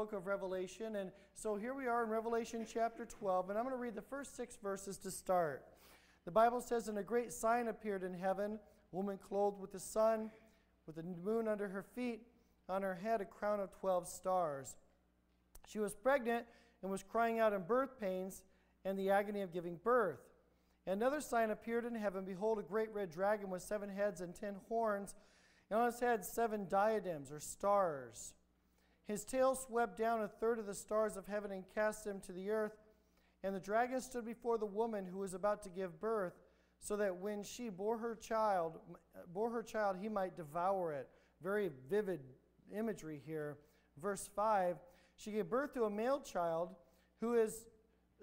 book of Revelation. And so here we are in Revelation chapter 12, and I'm going to read the first six verses to start. The Bible says, And a great sign appeared in heaven, woman clothed with the sun, with the moon under her feet, on her head a crown of 12 stars. She was pregnant and was crying out in birth pains and the agony of giving birth. Another sign appeared in heaven Behold, a great red dragon with seven heads and ten horns, and on his head seven diadems or stars. His tail swept down a third of the stars of heaven and cast them to the earth. And the dragon stood before the woman who was about to give birth, so that when she bore her child, bore her child, he might devour it. Very vivid imagery here. Verse 5 She gave birth to a male child who is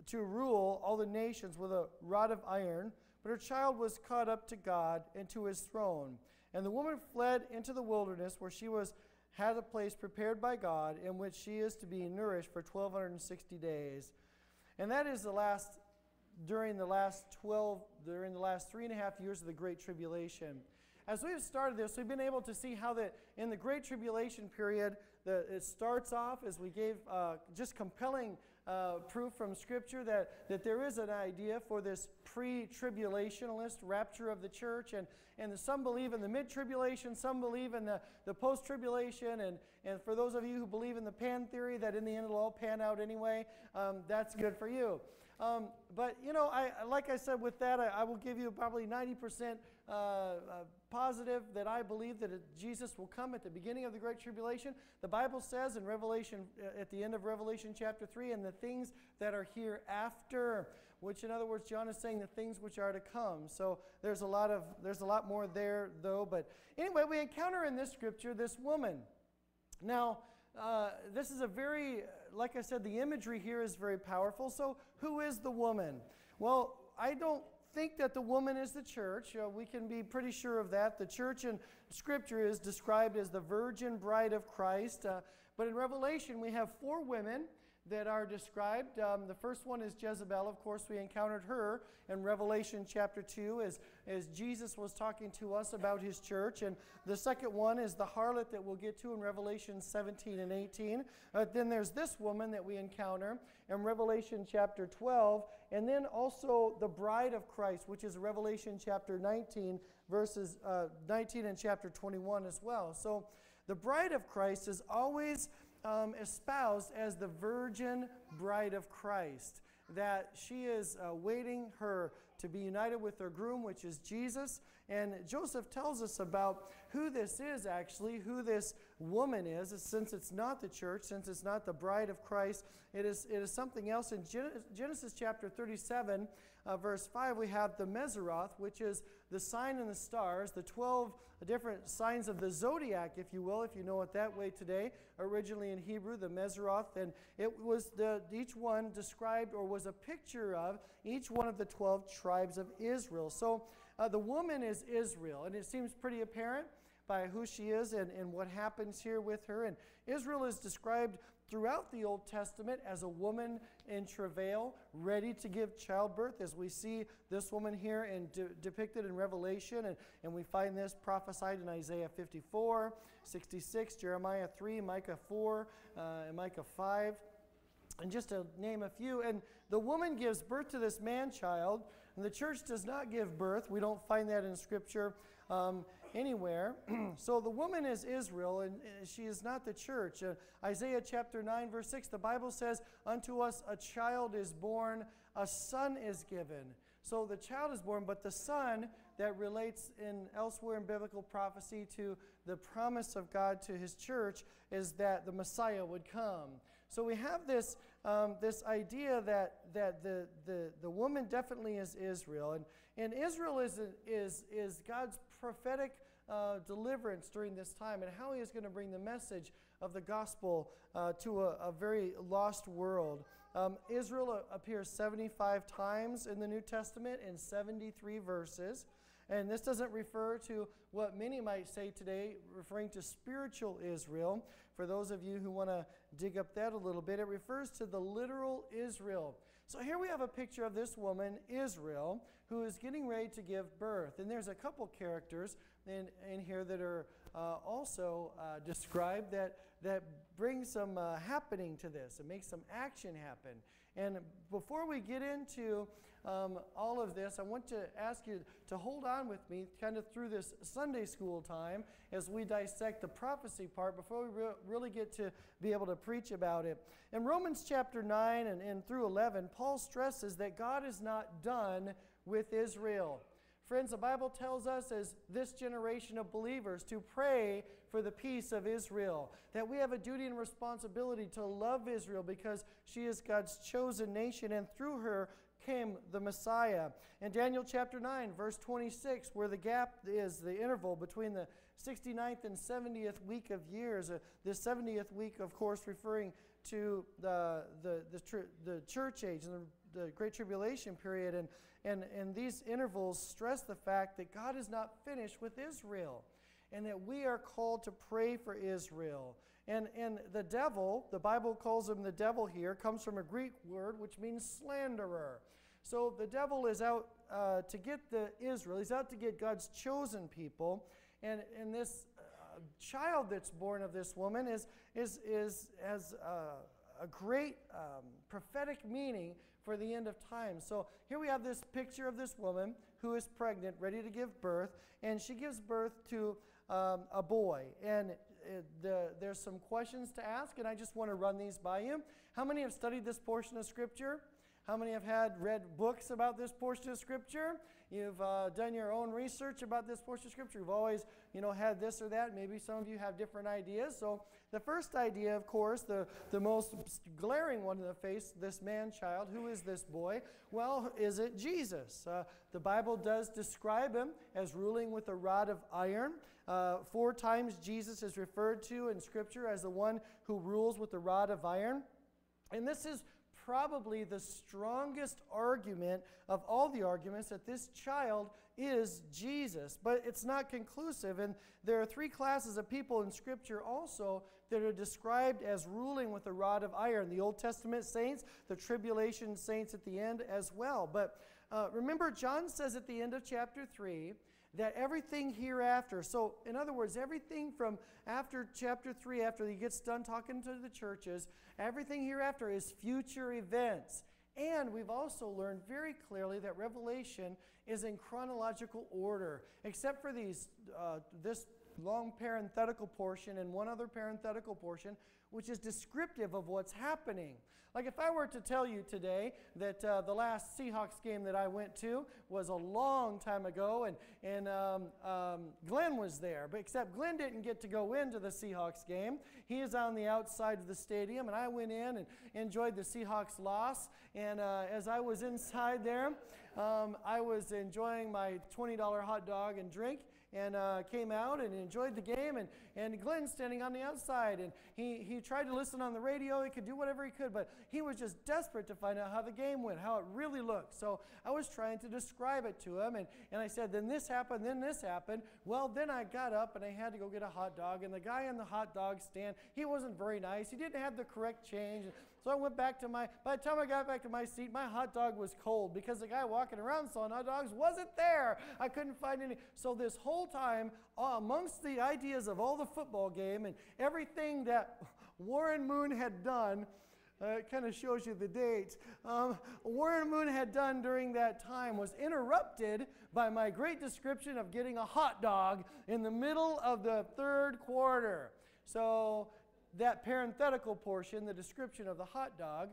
to rule all the nations with a rod of iron, but her child was caught up to God and to his throne. And the woman fled into the wilderness where she was had a place prepared by God in which she is to be nourished for 1260 days. And that is the last during the last 12 during the last three and a half years of the great tribulation as we've started this, we've been able to see how that in the Great Tribulation period, the, it starts off as we gave uh, just compelling uh, proof from Scripture that, that there is an idea for this pre tribulationalist rapture of the church. And, and some believe in the mid tribulation, some believe in the, the post tribulation. And, and for those of you who believe in the pan theory, that in the end it'll all pan out anyway, um, that's good for you. Um, but, you know, I, like I said, with that, I, I will give you probably 90% uh, uh, positive that I believe that Jesus will come at the beginning of the Great Tribulation. The Bible says in Revelation, uh, at the end of Revelation chapter 3, and the things that are hereafter, which in other words, John is saying the things which are to come. So there's a lot of, there's a lot more there though. But anyway, we encounter in this scripture this woman. Now, uh, this is a very, like I said, the imagery here is very powerful. So, who is the woman? Well, I don't think that the woman is the church. Uh, we can be pretty sure of that. The church in Scripture is described as the virgin bride of Christ. Uh, but in Revelation, we have four women that are described. Um, the first one is Jezebel. Of course, we encountered her in Revelation chapter 2 as, as Jesus was talking to us about his church. And the second one is the harlot that we'll get to in Revelation 17 and 18. Uh, then there's this woman that we encounter in Revelation chapter 12. And then also the bride of Christ, which is Revelation chapter 19, verses uh, 19 and chapter 21 as well. So the bride of Christ is always um, espoused as the virgin bride of Christ. That she is uh, waiting her to be united with her groom, which is Jesus. And Joseph tells us about who this is actually, who this woman is, since it's not the church, since it's not the bride of Christ, it is, it is something else. In Genesis chapter 37, uh, verse 5, we have the Mazzaroth, which is the sign in the stars, the 12 different signs of the zodiac, if you will, if you know it that way today, originally in Hebrew, the Mazzaroth. And it was the, each one described or was a picture of each one of the 12 tribes of Israel. So uh, the woman is Israel, and it seems pretty apparent by who she is and, and what happens here with her. And Israel is described throughout the Old Testament as a woman in travail, ready to give childbirth, as we see this woman here in, de- depicted in Revelation. And, and we find this prophesied in Isaiah 54, 66, Jeremiah 3, Micah 4, uh, and Micah 5. And just to name a few, and the woman gives birth to this man child, and the church does not give birth. We don't find that in Scripture um, anywhere. so the woman is Israel, and she is not the church. Uh, Isaiah chapter 9, verse 6, the Bible says, Unto us a child is born, a son is given. So the child is born, but the son that relates in elsewhere in biblical prophecy to the promise of God to his church is that the Messiah would come. So we have this, um, this idea that, that the, the, the woman definitely is Israel. And, and Israel is, is, is God's prophetic uh, deliverance during this time and how he is going to bring the message of the gospel uh, to a, a, very lost world. Um, Israel appears 75 times in the New Testament in 73 verses. And this doesn't refer to what many might say today, referring to spiritual Israel. For those of you who want to dig up that a little bit, it refers to the literal Israel. So here we have a picture of this woman, Israel, who is getting ready to give birth. And there's a couple characters in, in here that are uh, also uh, described that that brings some uh, happening to this and makes some action happen. And before we get into um, all of this, I want to ask you to hold on with me kind of through this Sunday school time as we dissect the prophecy part before we re- really get to be able to preach about it. In Romans chapter 9 and, and through 11, Paul stresses that God is not done with Israel. Friends, the Bible tells us as this generation of believers to pray for the peace of Israel, that we have a duty and responsibility to love Israel because she is God's chosen nation, and through her came the Messiah. In Daniel chapter 9, verse 26, where the gap is the interval between the 69th and 70th week of years, uh, the 70th week, of course, referring to the, the, the, tr- the church age and the, the Great Tribulation period. And and, and these intervals stress the fact that God is not finished with Israel and that we are called to pray for Israel. And, and the devil, the Bible calls him the devil here, comes from a Greek word which means slanderer. So the devil is out uh, to get the Israel, he's out to get God's chosen people. And, and this uh, child that's born of this woman is, is, is, has uh, a great um, prophetic meaning for the end of time. So here we have this picture of this woman who is pregnant, ready to give birth, and she gives birth to um, a boy. And it, the, there's some questions to ask, and I just want to run these by you. How many have studied this portion of Scripture? How many have had read books about this portion of Scripture? You've uh, done your own research about this portion of Scripture. You've always, you know, had this or that. Maybe some of you have different ideas. So the first idea, of course, the, the most glaring one in the face, this man child, who is this boy? Well, is it Jesus? Uh, the Bible does describe him as ruling with a rod of iron. Uh, four times Jesus is referred to in Scripture as the one who rules with the rod of iron. And this is probably the strongest argument of all the arguments that this child is Jesus. But it's not conclusive. And there are three classes of people in Scripture also that are described as ruling with a rod of iron the Old Testament saints, the tribulation saints at the end as well. But uh, remember, John says at the end of chapter 3 that everything hereafter, so in other words, everything from after chapter 3, after he gets done talking to the churches, everything hereafter is future events. And we've also learned very clearly that Revelation is in chronological order, except for these, uh, this long parenthetical portion and one other parenthetical portion, which is descriptive of what's happening. Like if I were to tell you today that uh, the last Seahawks game that I went to was a long time ago, and, and um, um, Glenn was there, but except Glenn didn't get to go into the Seahawks game. He is on the outside of the stadium, and I went in and enjoyed the Seahawks loss. And uh, as I was inside there, um, I was enjoying my $20 hot dog and drink and uh, came out and enjoyed the game. And, and Glenn standing on the outside. And he, he tried to listen on the radio. He could do whatever he could, but he was just desperate to find out how the game went, how it really looked. So I was trying to describe it to him. And, and I said, then this happened, then this happened. Well, then I got up and I had to go get a hot dog. And the guy in the hot dog stand, he wasn't very nice. He didn't have the correct change. So I went back to my, by the time I got back to my seat, my hot dog was cold because the guy walking around selling hot dogs wasn't there. I couldn't find any. So this whole time, uh, amongst the ideas of all the football game and everything that Warren Moon had done, uh, it kind of shows you the date. Um, Warren Moon had done during that time was interrupted by my great description of getting a hot dog in the middle of the third quarter. So that parenthetical portion, the description of the hot dog,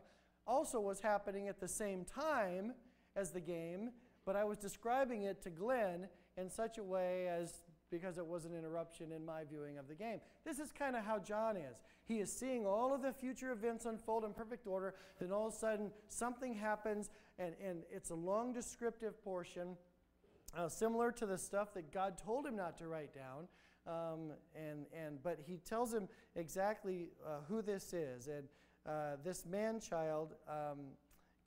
also was happening at the same time as the game, but I was describing it to Glenn in such a way as because it was an interruption in my viewing of the game. This is kind of how John is. He is seeing all of the future events unfold in perfect order, then all of a sudden something happens, and, and it's a long descriptive portion, uh, similar to the stuff that God told him not to write down. Um, and, and, but he tells him exactly uh, who this is. And uh, this man child um,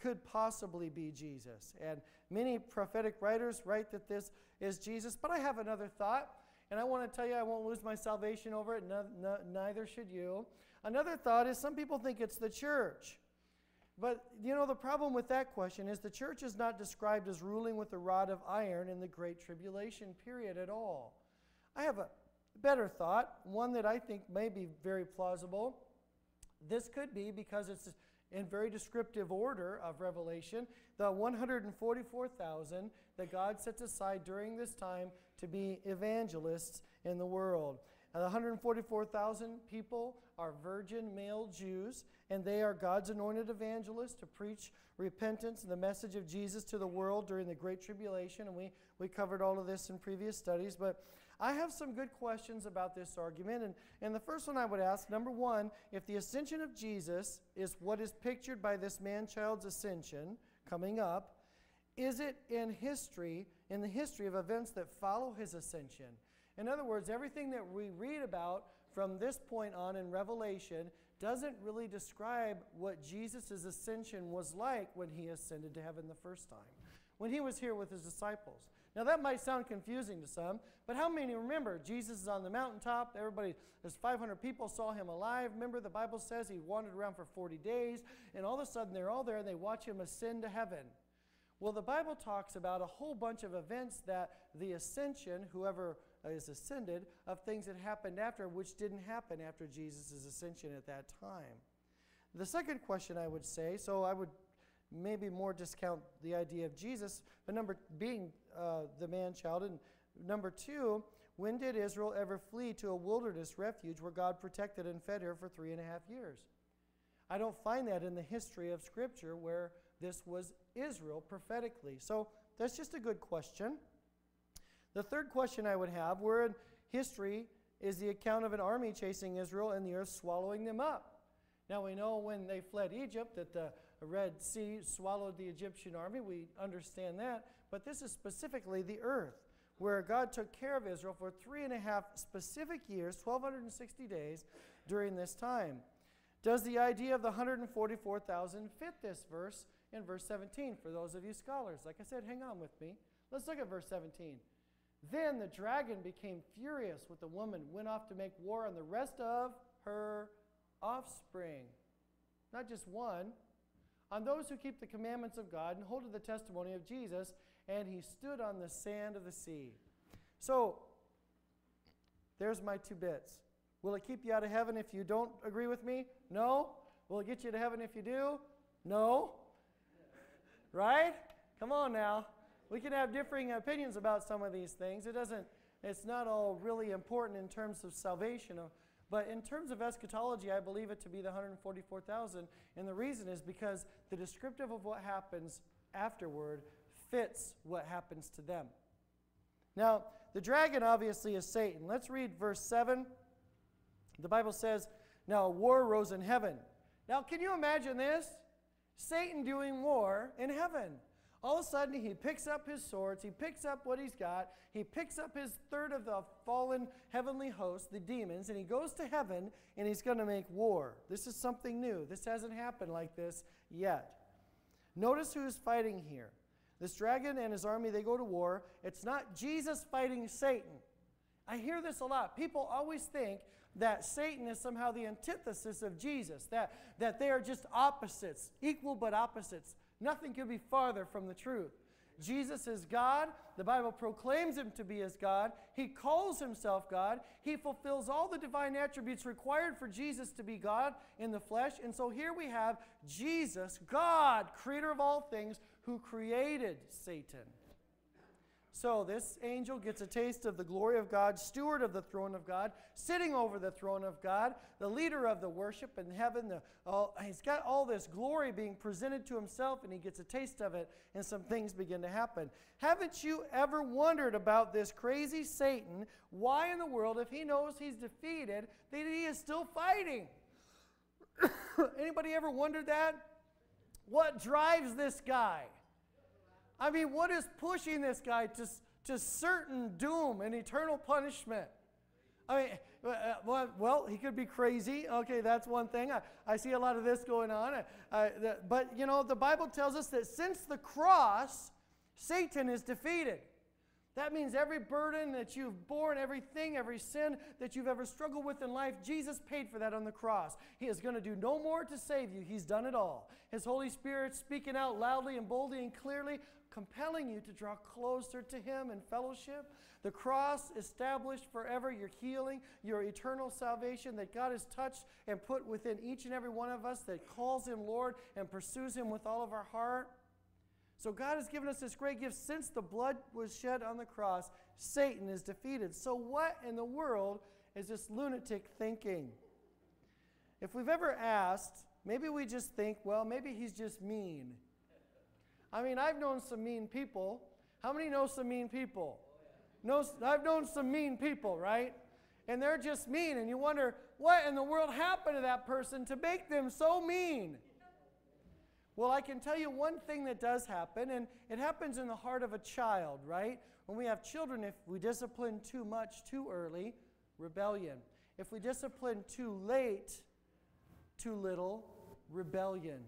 could possibly be Jesus. And many prophetic writers write that this is Jesus. But I have another thought. And I want to tell you, I won't lose my salvation over it. No, no, neither should you. Another thought is some people think it's the church. But you know, the problem with that question is the church is not described as ruling with a rod of iron in the Great Tribulation period at all. I have a better thought, one that I think may be very plausible. This could be because it's in very descriptive order of Revelation, the 144,000 that God sets aside during this time to be evangelists in the world. And the 144,000 people are virgin male Jews, and they are God's anointed evangelists to preach repentance and the message of Jesus to the world during the Great Tribulation. And we, we covered all of this in previous studies. But I have some good questions about this argument. And, and the first one I would ask number one, if the ascension of Jesus is what is pictured by this man child's ascension coming up, is it in history, in the history of events that follow his ascension? In other words, everything that we read about from this point on in Revelation doesn't really describe what Jesus' ascension was like when he ascended to heaven the first time, when he was here with his disciples. Now, that might sound confusing to some, but how many remember Jesus is on the mountaintop? Everybody, there's 500 people saw him alive. Remember, the Bible says he wandered around for 40 days, and all of a sudden they're all there and they watch him ascend to heaven. Well, the Bible talks about a whole bunch of events that the ascension, whoever is ascended, of things that happened after, which didn't happen after Jesus' ascension at that time. The second question I would say, so I would maybe more discount the idea of Jesus, but number being uh, the man child. And number two, when did Israel ever flee to a wilderness refuge where God protected and fed her for three and a half years? I don't find that in the history of Scripture where this was Israel prophetically. So that's just a good question. The third question I would have where in history is the account of an army chasing Israel and the earth swallowing them up. Now we know when they fled Egypt that the Red Sea swallowed the Egyptian army. We understand that. But this is specifically the earth, where God took care of Israel for three and a half specific years, 1,260 days during this time. Does the idea of the 144,000 fit this verse in verse 17 for those of you scholars? Like I said, hang on with me. Let's look at verse 17. Then the dragon became furious with the woman, went off to make war on the rest of her offspring. Not just one, on those who keep the commandments of God and hold to the testimony of Jesus, and he stood on the sand of the sea. So, there's my two bits. Will it keep you out of heaven if you don't agree with me? No. Will it get you to heaven if you do? No. Right? Come on now. We can have differing opinions about some of these things. It doesn't it's not all really important in terms of salvation. But in terms of eschatology, I believe it to be the 144,000. And the reason is because the descriptive of what happens afterward fits what happens to them. Now, the dragon obviously is Satan. Let's read verse 7. The Bible says, Now war rose in heaven. Now, can you imagine this? Satan doing war in heaven. All of a sudden, he picks up his swords, he picks up what he's got, he picks up his third of the fallen heavenly host, the demons, and he goes to heaven and he's going to make war. This is something new. This hasn't happened like this yet. Notice who's fighting here. This dragon and his army, they go to war. It's not Jesus fighting Satan. I hear this a lot. People always think that Satan is somehow the antithesis of Jesus, that, that they are just opposites, equal but opposites. Nothing could be farther from the truth. Jesus is God. The Bible proclaims him to be as God. He calls himself God. He fulfills all the divine attributes required for Jesus to be God in the flesh. And so here we have Jesus, God, creator of all things, who created Satan. So this angel gets a taste of the glory of God, steward of the throne of God, sitting over the throne of God, the leader of the worship in heaven. The, all, he's got all this glory being presented to himself, and he gets a taste of it, and some things begin to happen. Haven't you ever wondered about this crazy Satan? Why in the world, if he knows he's defeated, that he is still fighting? Anybody ever wondered that? What drives this guy? I mean, what is pushing this guy to, to certain doom and eternal punishment? I mean, uh, uh, well, he could be crazy. Okay, that's one thing. I, I see a lot of this going on. I, the, but, you know, the Bible tells us that since the cross, Satan is defeated. That means every burden that you've borne, everything, every sin that you've ever struggled with in life, Jesus paid for that on the cross. He is going to do no more to save you. He's done it all. His Holy Spirit speaking out loudly and boldly and clearly, compelling you to draw closer to Him in fellowship. The cross established forever your healing, your eternal salvation that God has touched and put within each and every one of us that calls Him Lord and pursues Him with all of our heart. So God has given us this great gift. Since the blood was shed on the cross, Satan is defeated. So, what in the world is this lunatic thinking? If we've ever asked, maybe we just think, well, maybe he's just mean. I mean, I've known some mean people. How many know some mean people? No, I've known some mean people, right? And they're just mean, and you wonder what in the world happened to that person to make them so mean. Well, I can tell you one thing that does happen, and it happens in the heart of a child, right? When we have children, if we discipline too much too early, rebellion. If we discipline too late, too little, rebellion.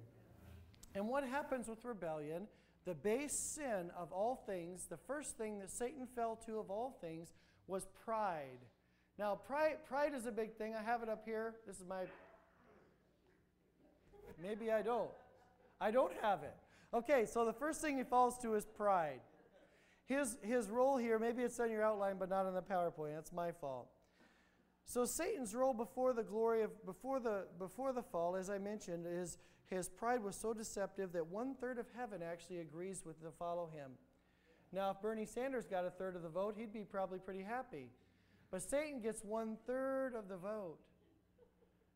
And what happens with rebellion? The base sin of all things, the first thing that Satan fell to of all things, was pride. Now, pride, pride is a big thing. I have it up here. This is my. Maybe I don't. I don't have it. Okay, so the first thing he falls to is pride. His, his role here, maybe it's on your outline, but not on the PowerPoint. That's my fault. So Satan's role before the glory of before the before the fall, as I mentioned, is his pride was so deceptive that one third of heaven actually agrees with to follow him. Now, if Bernie Sanders got a third of the vote, he'd be probably pretty happy. But Satan gets one third of the vote.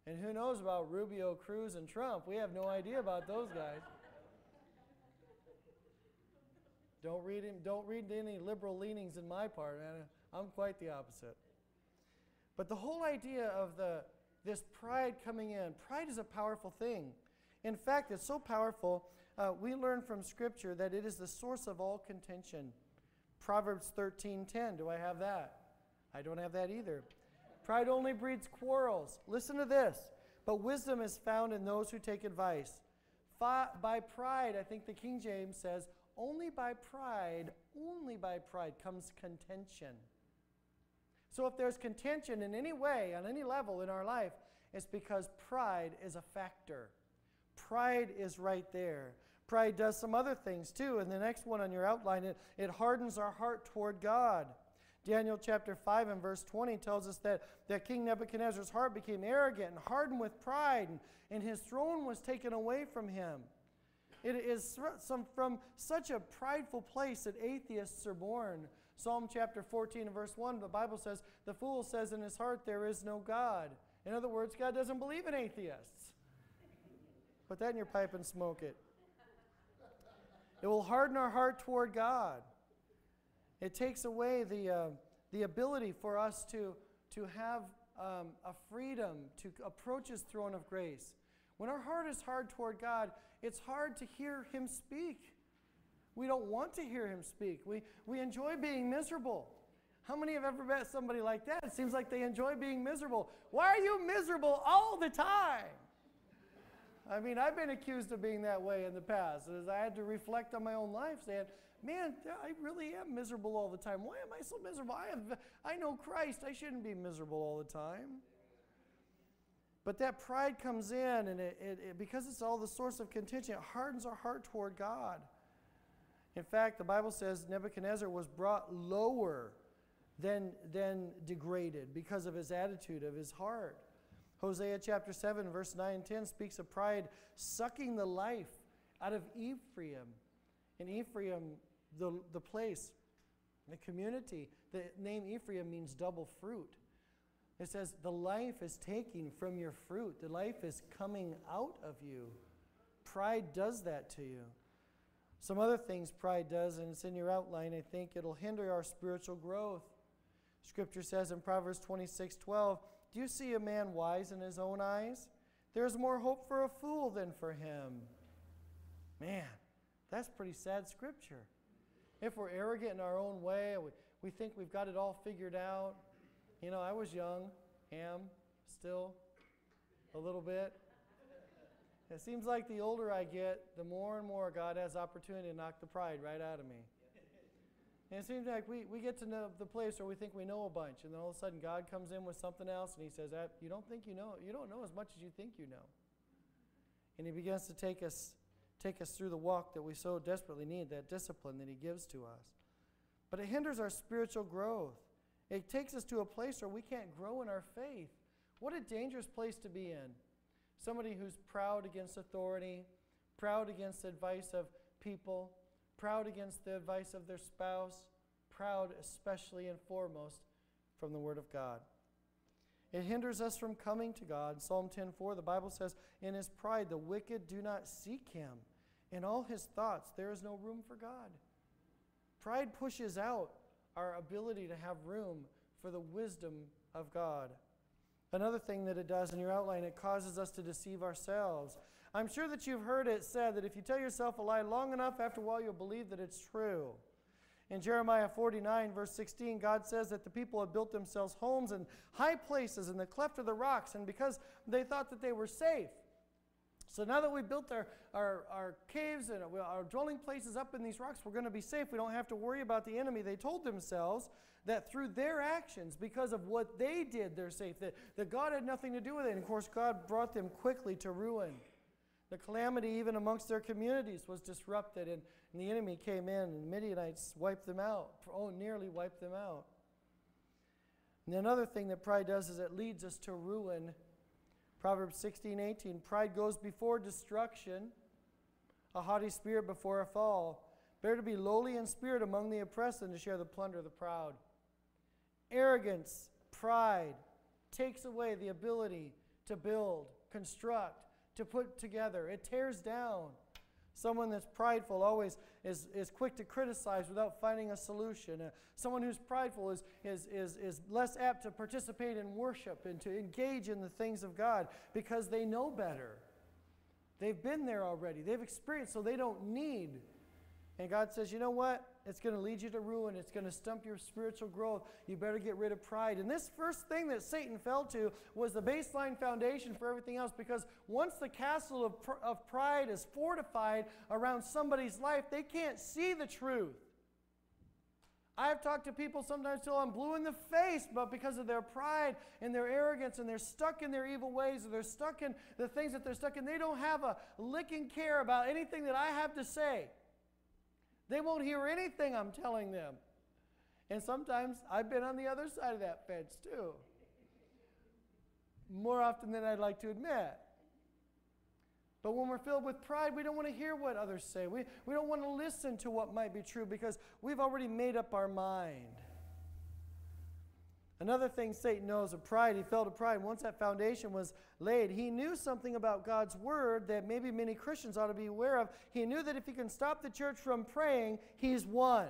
And who knows about Rubio, Cruz, and Trump? We have no idea about those guys. Don't read him, don't read any liberal leanings in my part, man. I'm quite the opposite. But the whole idea of the this pride coming in, pride is a powerful thing. In fact, it's so powerful. Uh, we learn from Scripture that it is the source of all contention. Proverbs 13:10. Do I have that? I don't have that either. Pride only breeds quarrels. Listen to this. But wisdom is found in those who take advice. by pride, I think the King James says, only by pride, only by pride comes contention. So if there's contention in any way, on any level in our life, it's because pride is a factor. Pride is right there. Pride does some other things too. And the next one on your outline, it, it hardens our heart toward God. Daniel chapter 5 and verse 20 tells us that, that King Nebuchadnezzar's heart became arrogant and hardened with pride, and, and his throne was taken away from him. It is some, from such a prideful place that atheists are born. Psalm chapter 14 and verse 1, the Bible says, The fool says in his heart, There is no God. In other words, God doesn't believe in atheists. Put that in your pipe and smoke it. It will harden our heart toward God. It takes away the, uh, the ability for us to, to have um, a freedom to approach His throne of grace. When our heart is hard toward God, it's hard to hear Him speak. We don't want to hear Him speak. We, we enjoy being miserable. How many have ever met somebody like that? It seems like they enjoy being miserable. Why are you miserable all the time? I mean, I've been accused of being that way in the past. As I had to reflect on my own life, saying, man, I really am miserable all the time. Why am I so miserable? I, have, I know Christ. I shouldn't be miserable all the time. But that pride comes in, and it, it, it, because it's all the source of contention, it hardens our heart toward God. In fact, the Bible says Nebuchadnezzar was brought lower than, than degraded because of his attitude, of his heart. Hosea chapter 7, verse 9 and 10 speaks of pride sucking the life out of Ephraim. And Ephraim the, the place, the community. The name Ephraim means double fruit. It says, the life is taking from your fruit, the life is coming out of you. Pride does that to you. Some other things pride does, and it's in your outline, I think it'll hinder our spiritual growth. Scripture says in Proverbs 26 12, Do you see a man wise in his own eyes? There's more hope for a fool than for him. Man, that's pretty sad scripture if we're arrogant in our own way, we, we think we've got it all figured out. You know, I was young, am, still, a little bit. It seems like the older I get, the more and more God has opportunity to knock the pride right out of me. And it seems like we, we get to know the place where we think we know a bunch, and then all of a sudden God comes in with something else, and He says, "You don't think you know? You don't know as much as you think you know." And He begins to take us, take us through the walk that we so desperately need, that discipline that He gives to us. But it hinders our spiritual growth. It takes us to a place where we can't grow in our faith. What a dangerous place to be in. Somebody who's proud against authority, proud against the advice of people, proud against the advice of their spouse, proud especially and foremost from the Word of God. It hinders us from coming to God. Psalm 10:4, the Bible says, "In his pride the wicked do not seek him. In all his thoughts there is no room for God." Pride pushes out our ability to have room for the wisdom of God. Another thing that it does in your outline, it causes us to deceive ourselves. I'm sure that you've heard it said that if you tell yourself a lie long enough, after a while you'll believe that it's true. In Jeremiah 49, verse 16, God says that the people had built themselves homes in high places in the cleft of the rocks, and because they thought that they were safe. So now that we've built our, our, our caves and uh, our dwelling places up in these rocks, we're going to be safe. We don't have to worry about the enemy. They told themselves that through their actions, because of what they did, they're safe, that, that God had nothing to do with it. And of course, God brought them quickly to ruin. The calamity, even amongst their communities, was disrupted, and, and the enemy came in, and Midianites wiped them out. Oh, nearly wiped them out. And another thing that pride does is it leads us to ruin. Proverbs 16, 18. Pride goes before destruction, a haughty spirit before a fall. Better to be lowly in spirit among the oppressed than to share the plunder of the proud. Arrogance, pride, takes away the ability to build, construct, to put together. It tears down. Someone that's prideful always is, is quick to criticize without finding a solution. Uh, someone who's prideful is, is, is, is less apt to participate in worship and to engage in the things of God because they know better. They've been there already, they've experienced, so they don't need and God says, you know what? It's going to lead you to ruin. It's going to stump your spiritual growth. You better get rid of pride. And this first thing that Satan fell to was the baseline foundation for everything else because once the castle of, pr- of pride is fortified around somebody's life, they can't see the truth. I've talked to people sometimes till I'm blue in the face, but because of their pride and their arrogance and they're stuck in their evil ways or they're stuck in the things that they're stuck in, they don't have a licking care about anything that I have to say. They won't hear anything I'm telling them. And sometimes I've been on the other side of that fence too. More often than I'd like to admit. But when we're filled with pride, we don't want to hear what others say. We, we don't want to listen to what might be true because we've already made up our mind. Another thing Satan knows of pride, he fell to pride. Once that foundation was laid, he knew something about God's word that maybe many Christians ought to be aware of. He knew that if he can stop the church from praying, he's won.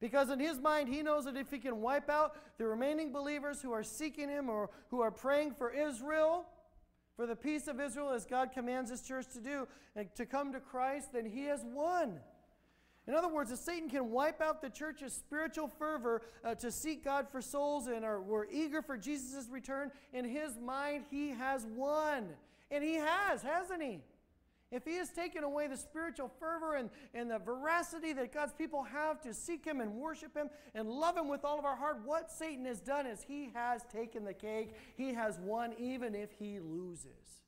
Because in his mind, he knows that if he can wipe out the remaining believers who are seeking him or who are praying for Israel, for the peace of Israel, as God commands his church to do, and to come to Christ, then he has won. In other words, if Satan can wipe out the church's spiritual fervor uh, to seek God for souls and are, we're eager for Jesus' return, in his mind, he has won. And he has, hasn't he? If he has taken away the spiritual fervor and, and the veracity that God's people have to seek him and worship him and love him with all of our heart, what Satan has done is he has taken the cake. He has won even if he loses.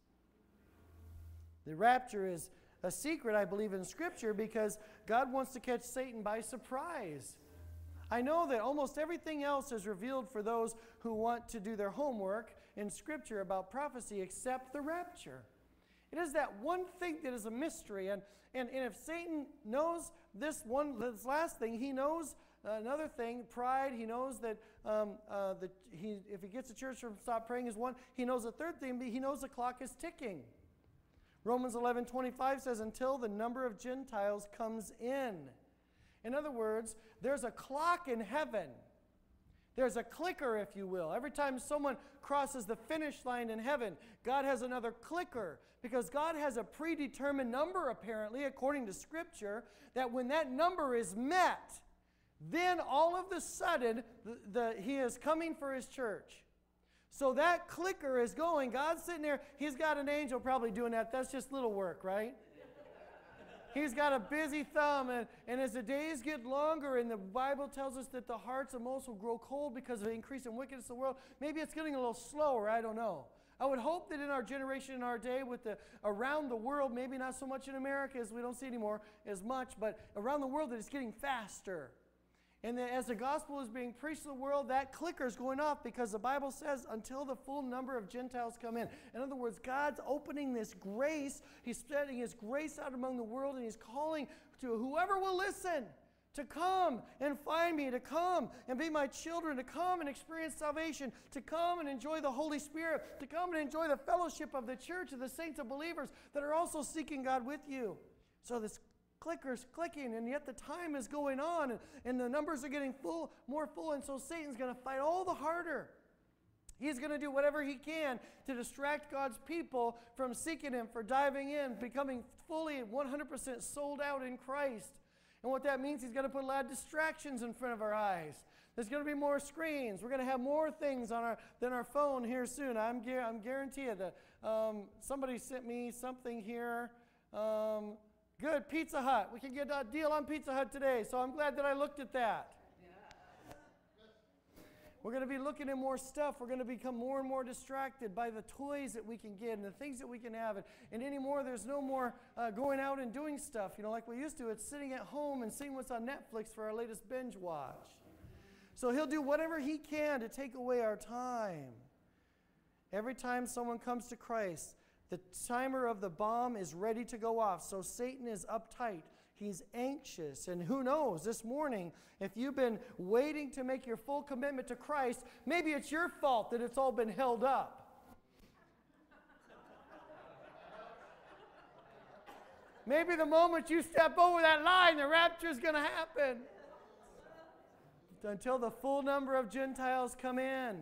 The rapture is a secret, I believe, in Scripture because God wants to catch Satan by surprise. I know that almost everything else is revealed for those who want to do their homework in Scripture about prophecy except the rapture. It is that one thing that is a mystery. And, and, and if Satan knows this won, this last thing, he knows another thing, pride. He knows that, um, uh, that he, if he gets the church to stop praying is one. He knows the third thing, but he knows the clock is ticking. Romans 11 25 says, until the number of Gentiles comes in. In other words, there's a clock in heaven. There's a clicker, if you will. Every time someone crosses the finish line in heaven, God has another clicker because God has a predetermined number, apparently, according to Scripture, that when that number is met, then all of the sudden, the, the, He is coming for His church. So that clicker is going. God's sitting there. He's got an angel probably doing that. That's just little work, right? He's got a busy thumb, and, and as the days get longer, and the Bible tells us that the hearts of most will grow cold because of the increase in wickedness in the world, maybe it's getting a little slower. I don't know. I would hope that in our generation, in our day, with the around the world, maybe not so much in America as we don't see anymore as much, but around the world that it's getting faster. And that as the gospel is being preached to the world, that clicker is going off because the Bible says until the full number of Gentiles come in. In other words, God's opening this grace. He's spreading His grace out among the world, and He's calling to whoever will listen to come and find me, to come and be my children, to come and experience salvation, to come and enjoy the Holy Spirit, to come and enjoy the fellowship of the church of the saints of believers that are also seeking God with you. So this clicker's clicking, and yet the time is going on, and, and the numbers are getting full, more full, and so Satan's going to fight all the harder. He's going to do whatever he can to distract God's people from seeking Him, for diving in, becoming fully 100% sold out in Christ. And what that means, He's going to put a lot of distractions in front of our eyes. There's going to be more screens. We're going to have more things on our than our phone here soon. I'm, I'm guarantee you that um, somebody sent me something here. Um, Good, Pizza Hut. We can get a deal on Pizza Hut today, so I'm glad that I looked at that. We're going to be looking at more stuff. We're going to become more and more distracted by the toys that we can get and the things that we can have. And, and anymore, there's no more uh, going out and doing stuff, you know, like we used to. It's sitting at home and seeing what's on Netflix for our latest binge watch. So he'll do whatever he can to take away our time. Every time someone comes to Christ, the timer of the bomb is ready to go off, so Satan is uptight. He's anxious. And who knows, this morning, if you've been waiting to make your full commitment to Christ, maybe it's your fault that it's all been held up. Maybe the moment you step over that line, the rapture is going to happen. Until the full number of Gentiles come in.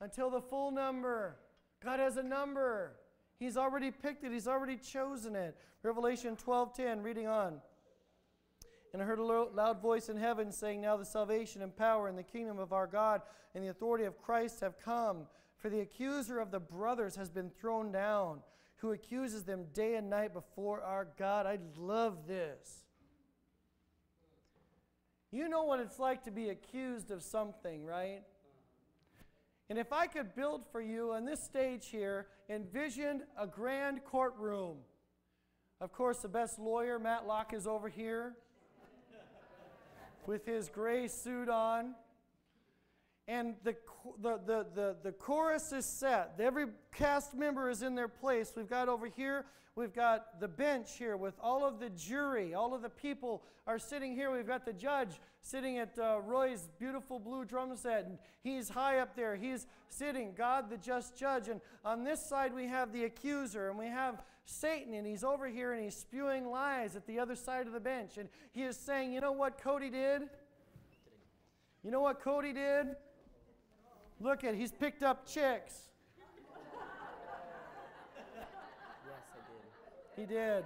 Until the full number. God has a number. He's already picked it, He's already chosen it. Revelation 12:10, reading on. And I heard a loud voice in heaven saying, Now the salvation and power and the kingdom of our God and the authority of Christ have come. For the accuser of the brothers has been thrown down, who accuses them day and night before our God. I love this. You know what it's like to be accused of something, right? And if I could build for you on this stage here, envision a grand courtroom. Of course, the best lawyer, Matt Locke, is over here with his gray suit on. And the, the, the, the, the chorus is set. Every cast member is in their place. We've got over here We've got the bench here with all of the jury. All of the people are sitting here. We've got the judge sitting at uh, Roy's beautiful blue drum set, and he's high up there. He's sitting, God the just judge. And on this side, we have the accuser, and we have Satan, and he's over here and he's spewing lies at the other side of the bench. And he is saying, You know what Cody did? You know what Cody did? Look at, he's picked up chicks. Yes, I did. He did.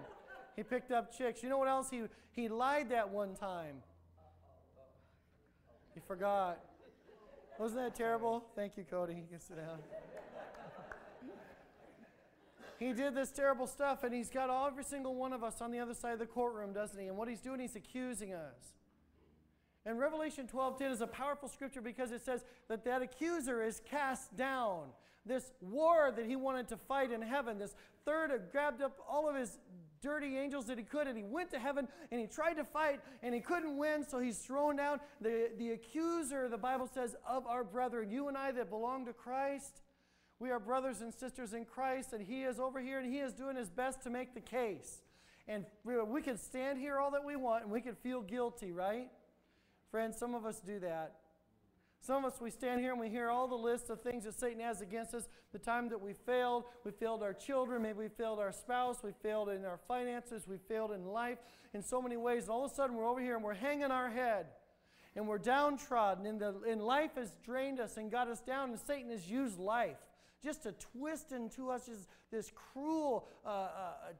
He picked up chicks. You know what else? He, he lied that one time. He forgot. Wasn't that terrible? Thank you, Cody. You can sit down. he did this terrible stuff, and he's got every single one of us on the other side of the courtroom, doesn't he? And what he's doing, he's accusing us. And Revelation 12:10 is a powerful scripture because it says that that accuser is cast down this war that he wanted to fight in heaven. This third grabbed up all of his dirty angels that he could, and he went to heaven and he tried to fight and he couldn't win, so he's thrown down. The, the accuser, the Bible says, of our brethren, you and I that belong to Christ, we are brothers and sisters in Christ, and he is over here and he is doing his best to make the case. And we can stand here all that we want and we can feel guilty, right? Friends, some of us do that. Some of us, we stand here and we hear all the lists of things that Satan has against us. The time that we failed, we failed our children, maybe we failed our spouse, we failed in our finances, we failed in life in so many ways. And all of a sudden, we're over here and we're hanging our head and we're downtrodden, and, the, and life has drained us and got us down, and Satan has used life just to twist into us this, this cruel, uh, uh,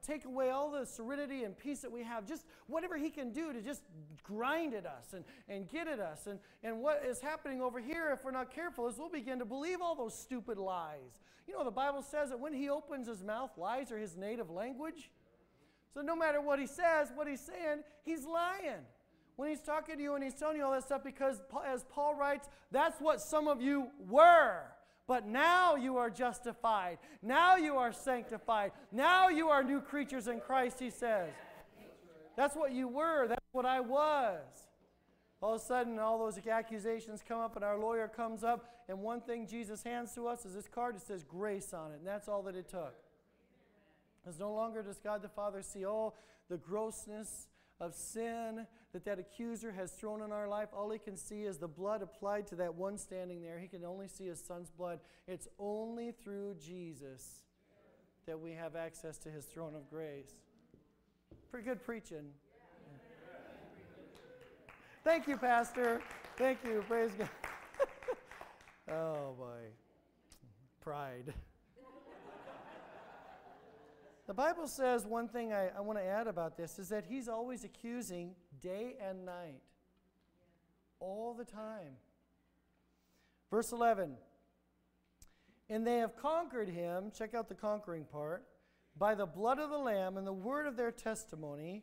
take away all the serenity and peace that we have, just whatever he can do to just grind at us and, and get at us. And, and what is happening over here, if we're not careful, is we'll begin to believe all those stupid lies. You know, the Bible says that when he opens his mouth, lies are his native language. So no matter what he says, what he's saying, he's lying. When he's talking to you and he's telling you all that stuff, because as Paul writes, that's what some of you were. But now you are justified. Now you are sanctified. Now you are new creatures in Christ, he says. That's what you were. That's what I was. All of a sudden, all those accusations come up, and our lawyer comes up, and one thing Jesus hands to us is this card. It says grace on it, and that's all that it took. Because no longer does God the Father see all the grossness of sin that that accuser has thrown in our life. All he can see is the blood applied to that one standing there. He can only see his son's blood. It's only through Jesus that we have access to his throne of grace. Pretty good preaching. Thank you, Pastor. Thank you. Praise God. oh, boy. Pride. The Bible says one thing I, I want to add about this is that he's always accusing day and night, all the time. Verse 11 And they have conquered him, check out the conquering part, by the blood of the Lamb and the word of their testimony.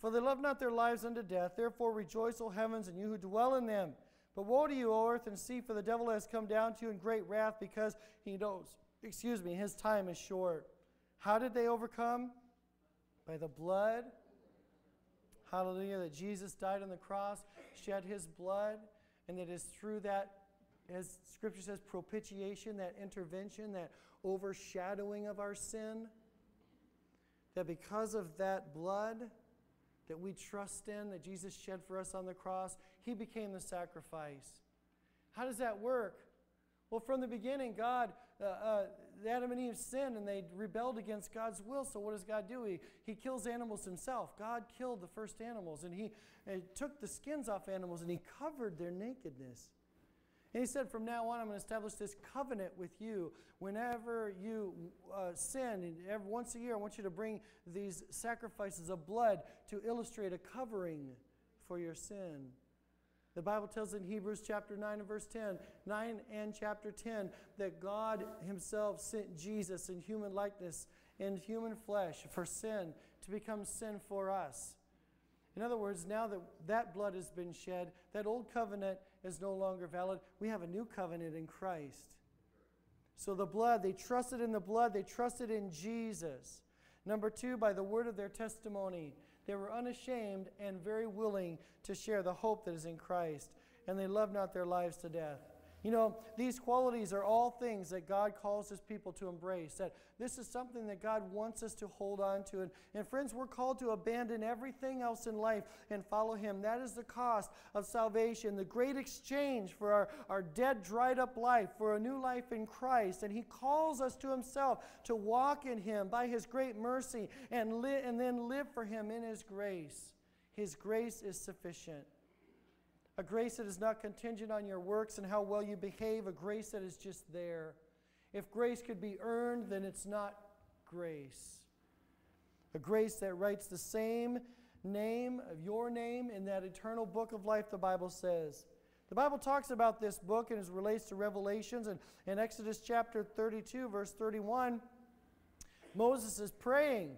For they love not their lives unto death. Therefore rejoice, O heavens, and you who dwell in them. But woe to you, O earth and sea, for the devil has come down to you in great wrath, because he knows, excuse me, his time is short. How did they overcome? By the blood. Hallelujah, that Jesus died on the cross, shed his blood, and it is through that, as Scripture says, propitiation, that intervention, that overshadowing of our sin, that because of that blood that we trust in, that Jesus shed for us on the cross, he became the sacrifice. How does that work? Well, from the beginning, God, uh, uh, Adam and Eve sinned and they rebelled against God's will. So what does God do? He, he kills animals himself. God killed the first animals and he uh, took the skins off animals and he covered their nakedness. And he said, From now on, I'm going to establish this covenant with you. Whenever you uh, sin, every, once a year, I want you to bring these sacrifices of blood to illustrate a covering for your sin. The Bible tells in Hebrews chapter 9 and verse 10, 9 and chapter 10, that God Himself sent Jesus in human likeness, in human flesh, for sin, to become sin for us. In other words, now that that blood has been shed, that old covenant is no longer valid. We have a new covenant in Christ. So the blood, they trusted in the blood, they trusted in Jesus. Number two, by the word of their testimony. They were unashamed and very willing to share the hope that is in Christ, and they loved not their lives to death. You know, these qualities are all things that God calls his people to embrace. That this is something that God wants us to hold on to. And, and friends, we're called to abandon everything else in life and follow him. That is the cost of salvation, the great exchange for our, our dead, dried up life, for a new life in Christ. And he calls us to himself to walk in him by his great mercy and, li- and then live for him in his grace. His grace is sufficient a grace that is not contingent on your works and how well you behave, a grace that is just there. If grace could be earned, then it's not grace. A grace that writes the same name of your name in that eternal book of life, the Bible says. The Bible talks about this book and it relates to Revelations. And in Exodus chapter 32, verse 31, Moses is praying.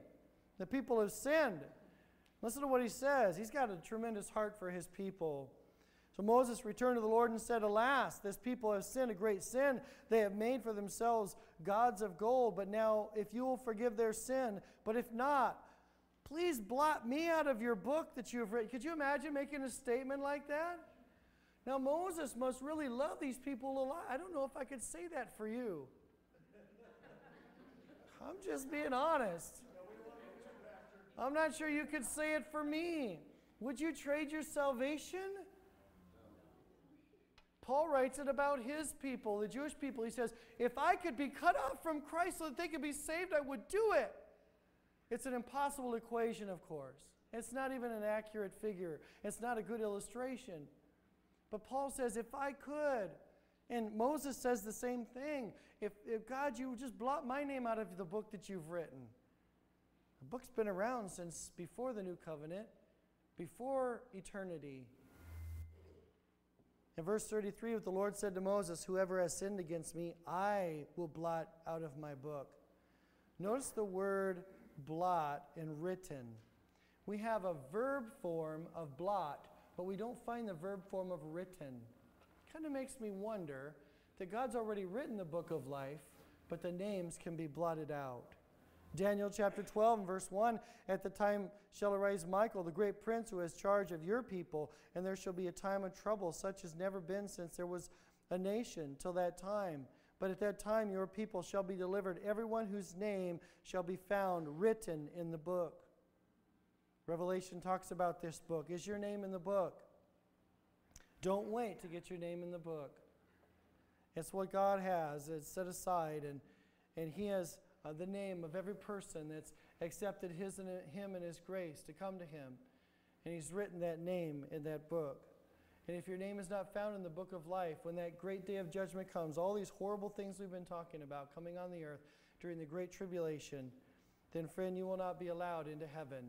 The people have sinned. Listen to what he says. He's got a tremendous heart for his people. So Moses returned to the Lord and said, Alas, this people have sinned a great sin. They have made for themselves gods of gold. But now, if you will forgive their sin, but if not, please blot me out of your book that you have written. Could you imagine making a statement like that? Now, Moses must really love these people a lot. I don't know if I could say that for you. I'm just being honest. I'm not sure you could say it for me. Would you trade your salvation? Paul writes it about his people, the Jewish people. He says, If I could be cut off from Christ so that they could be saved, I would do it. It's an impossible equation, of course. It's not even an accurate figure, it's not a good illustration. But Paul says, If I could, and Moses says the same thing. If, if God, you just blot my name out of the book that you've written. The book's been around since before the new covenant, before eternity. In verse 33, what the Lord said to Moses, Whoever has sinned against me, I will blot out of my book. Notice the word blot, and written. We have a verb form of blot, but we don't find the verb form of written. Kind of makes me wonder that God's already written the book of life, but the names can be blotted out. Daniel chapter 12 and verse 1 At the time shall arise Michael, the great prince who has charge of your people, and there shall be a time of trouble, such as never been since there was a nation till that time. But at that time your people shall be delivered, everyone whose name shall be found written in the book. Revelation talks about this book. Is your name in the book? Don't wait to get your name in the book. It's what God has. It's set aside, and, and He has uh, the name of every person that's accepted his and Him and His grace to come to Him. And He's written that name in that book. And if your name is not found in the book of life, when that great day of judgment comes, all these horrible things we've been talking about coming on the earth during the great tribulation, then, friend, you will not be allowed into heaven.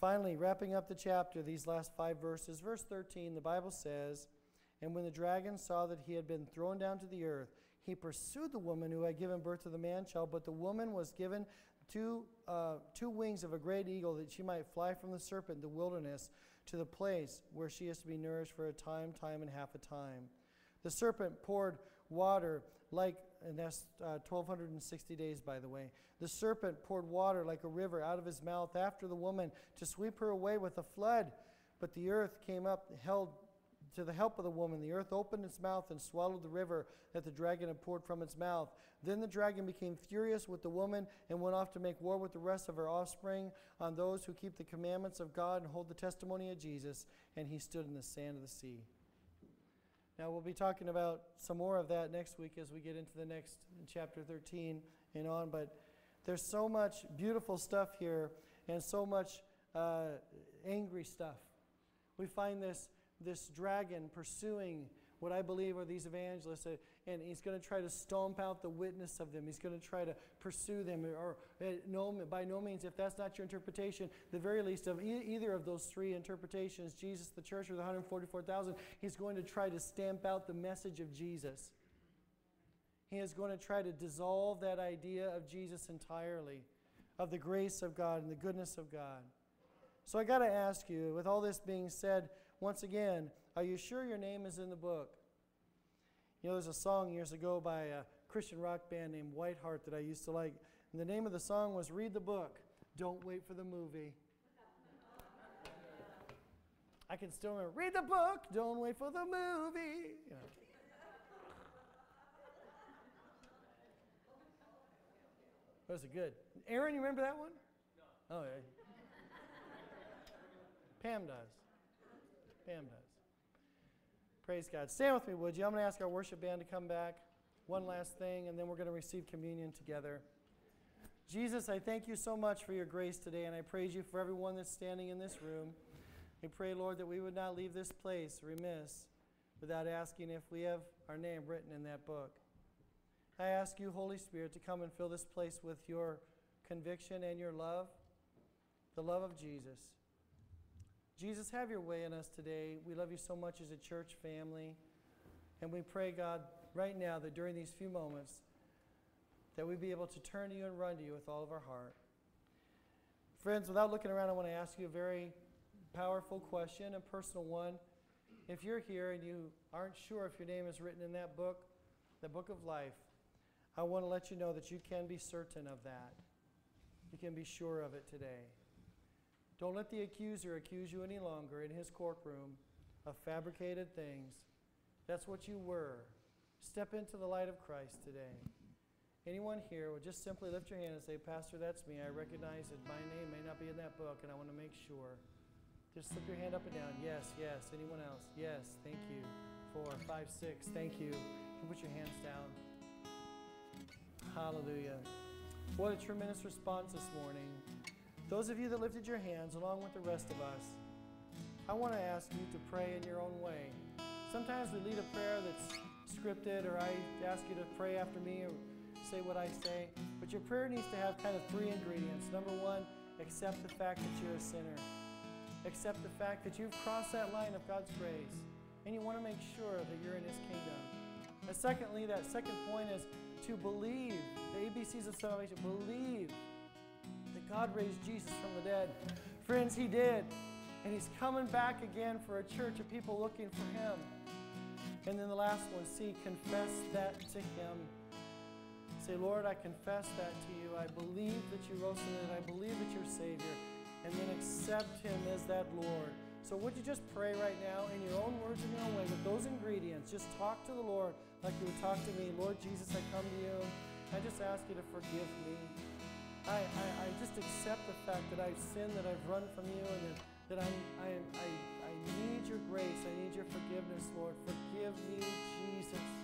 Finally, wrapping up the chapter, these last five verses, verse 13, the Bible says, And when the dragon saw that he had been thrown down to the earth, he pursued the woman who had given birth to the man child, but the woman was given two, uh, two wings of a great eagle that she might fly from the serpent in the wilderness to the place where she is to be nourished for a time, time, and half a time. The serpent poured water like, and that's uh, 1260 days, by the way. The serpent poured water like a river out of his mouth after the woman to sweep her away with a flood. But the earth came up, held to the help of the woman. The earth opened its mouth and swallowed the river that the dragon had poured from its mouth. Then the dragon became furious with the woman and went off to make war with the rest of her offspring on those who keep the commandments of God and hold the testimony of Jesus. And he stood in the sand of the sea. Now, we'll be talking about some more of that next week as we get into the next chapter 13 and on. But there's so much beautiful stuff here and so much uh, angry stuff. We find this, this dragon pursuing what I believe are these evangelists, uh, and he's going to try to stomp out the witness of them. He's going to try to pursue them, or uh, no, by no means, if that's not your interpretation, the very least of either of those three interpretations, Jesus, the church, or the 144,000, he's going to try to stamp out the message of Jesus. He is going to try to dissolve that idea of Jesus entirely, of the grace of God and the goodness of God. So I got to ask you, with all this being said, once again, are you sure your name is in the book? You know, there's a song years ago by a Christian rock band named Whiteheart that I used to like. And the name of the song was Read the Book, Don't Wait for the Movie. I can still remember, read the book, don't wait for the movie. You know. Was it good? Aaron, you remember that one? No. Oh, yeah. Pam does. Pam does. Praise God. Stand with me, would you? I'm going to ask our worship band to come back. One last thing, and then we're going to receive communion together. Jesus, I thank you so much for your grace today, and I praise you for everyone that's standing in this room. We pray, Lord, that we would not leave this place remiss without asking if we have our name written in that book. I ask you, Holy Spirit, to come and fill this place with your conviction and your love, the love of Jesus. Jesus, have your way in us today. We love you so much as a church family. And we pray, God, right now that during these few moments, that we be able to turn to you and run to you with all of our heart. Friends, without looking around, I want to ask you a very powerful question, a personal one. If you're here and you aren't sure if your name is written in that book, the book of life, I want to let you know that you can be certain of that. You can be sure of it today. Don't let the accuser accuse you any longer in his courtroom of fabricated things. That's what you were. Step into the light of Christ today. Anyone here would just simply lift your hand and say, Pastor, that's me. I recognize that my name may not be in that book, and I want to make sure. Just slip your hand up and down. Yes, yes. Anyone else? Yes, thank you. Four, five, six. Thank you. You put your hands down. Hallelujah. What a tremendous response this morning. Those of you that lifted your hands, along with the rest of us, I want to ask you to pray in your own way. Sometimes we lead a prayer that's scripted, or I ask you to pray after me or say what I say. But your prayer needs to have kind of three ingredients. Number one, accept the fact that you're a sinner. Accept the fact that you've crossed that line of God's grace. And you want to make sure that you're in His kingdom. And secondly, that second point is to believe, the ABCs of salvation, believe God raised Jesus from the dead. Friends, He did. And He's coming back again for a church of people looking for Him. And then the last one, see, confess that to Him. Say, Lord, I confess that to you. I believe that you rose from the dead. I believe that you're Savior. And then accept Him as that Lord. So would you just pray right now in your own words and your own way with those ingredients? Just talk to the Lord like you would talk to me. Lord Jesus, I come to you. I just ask you to forgive me. I, I, I just accept the fact that I've sinned, that I've run from you, and that, that I'm, I, I, I need your grace. I need your forgiveness, Lord. Forgive me, Jesus.